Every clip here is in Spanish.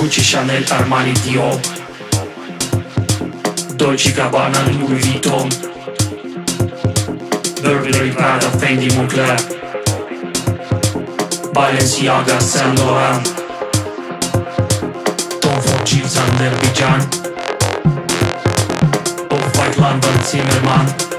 Gucci, Chanel, Armani, Dior. Dolce Gabbana, Louis Vuitton. Burberry, Prada, Fendi, Moncler. Balenciaga, Saint Laurent. Tom Ford, Jeans, Azerbaijan. Off-White, London, Zimmerman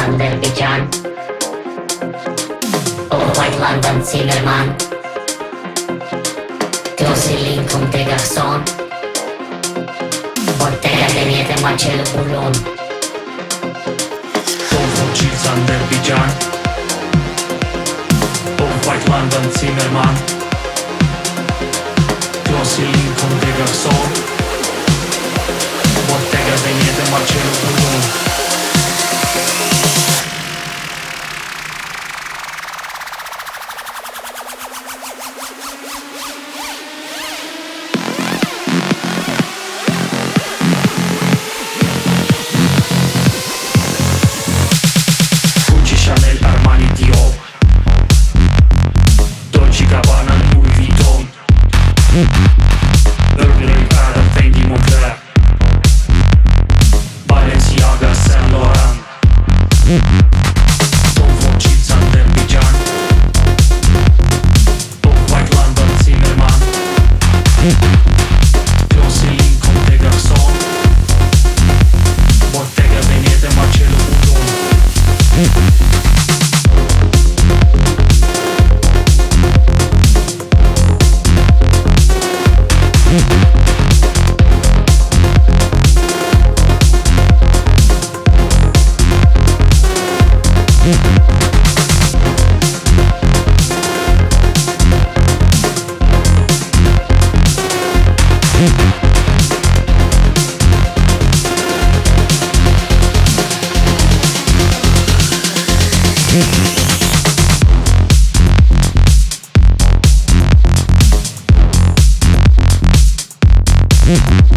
Jeans, Azerbaijan Off-White, London, Zimmerman. Glossy, Lincoln, De Bottega Veneta, Marcello Poulon Tom Ford, Jeans, Azerbaijan Off-White, London, Zimmerman. Glossy, Lincoln, De Garçon Mm-hmm.